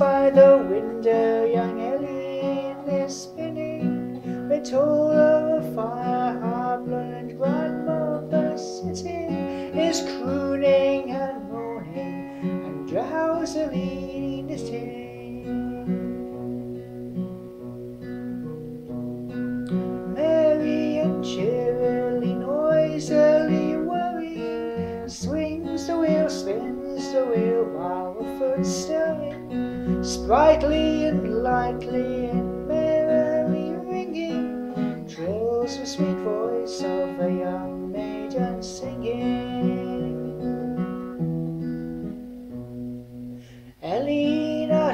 by the window, young Ellen is spinning. We're of a fire, our blonde grandmother sitting is crooning and moaning and drowsily knitting. Merry and cheerily, noisily whirring, swings the wheel, spins the wheel while the foot's stirring, sprightly and lightly and merrily ringing, trills the sweet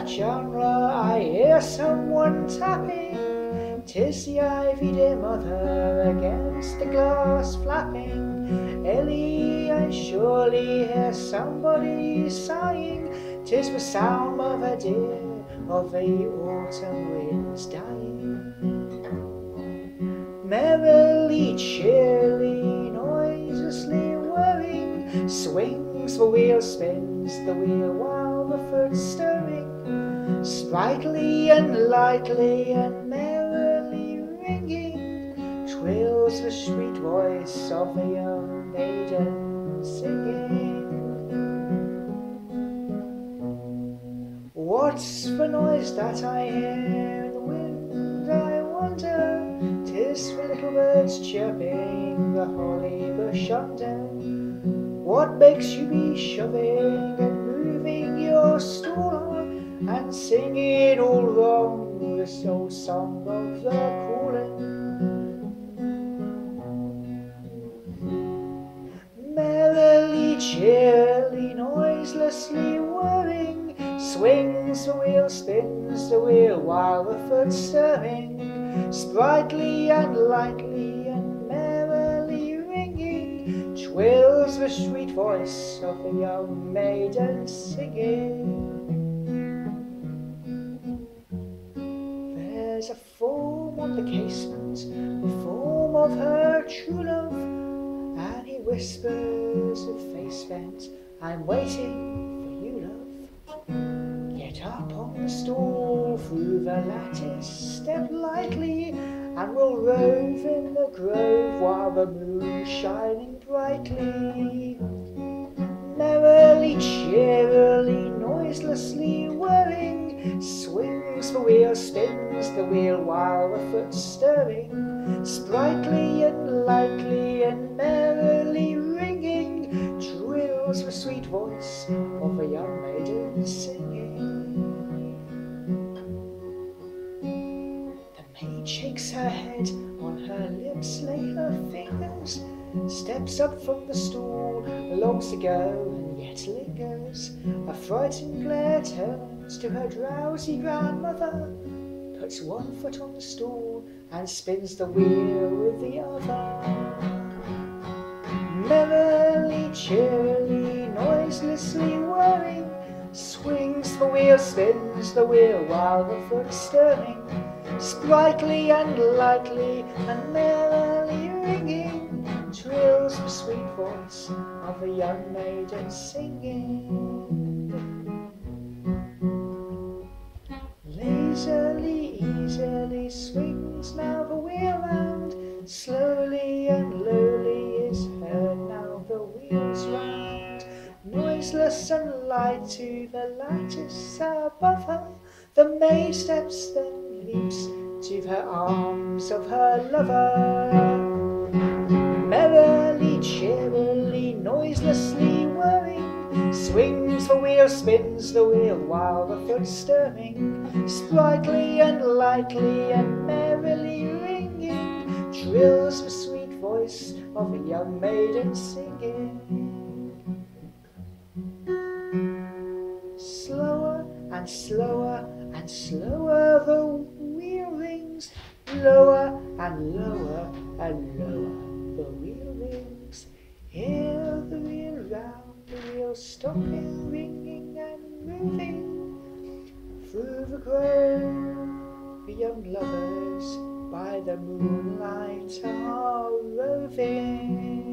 Chandra, I hear someone tapping. Tis the ivy, dear mother, against the glass flapping. Ellie, I surely hear somebody sighing. Tis the sound, mother dear, of the autumn winds dying. Merrily, cheerily, noiselessly whirring, swings the wheel, spins the wheel foot's stirring, sprightly and lightly and merrily ringing, trills the sweet voice of a young maiden singing. What's the noise that I hear in the wind? I wonder. Tis the little birds chirping the holly bush under. What makes you be shoving and singing all wrong this old song of the Coolun? Merrily, cheerily, noiselessly whirring, swings the wheel, spins the wheel while the foot's stirring, sprightly and lightly trills the sweet voice of the young maiden singing. There's a form on the casement, the form of her true love, and he whispers with face bent, I'm waiting for you, love. Get up on the stool through the lattice, we'll rove in the grove while the moon's shining brightly. Merrily, cheerily, noiselessly whirring, swings the wheel, spins the wheel while the foot's stirring, sprightly and lightly and merrily Maid shakes her head, on her lips lay her fingers, steps up from the stool, longs to go and yet lingers. A frightened glare turns to her drowsy grandmother, puts one foot on the stool and spins the wheel with the other. Merrily, cheerily, noiselessly whirring, swings the wheel, spins the wheel while the foot's stirring, sprightly and lightly and merrily ringing, trills the sweet voice of a young maiden singing. Lazily, easily swings now the wheel round, slowly and lowly is heard now the wheels round. Noiseless and light to the lattice above her, the maid steps then leaps to the arms of her lover. Merrily, cheerily, noiselessly whirring, swings the wheel, spins the wheel while the foot's stirring, sprightly and lightly and merrily ringing, trills the sweet voice of a young maiden singing. Slower and slower and slower lower and lower and lower. The wheel rings, hear the wheel round, the wheel stopping, ringing and moving. Through the grove, the young lovers by the moonlight are roving.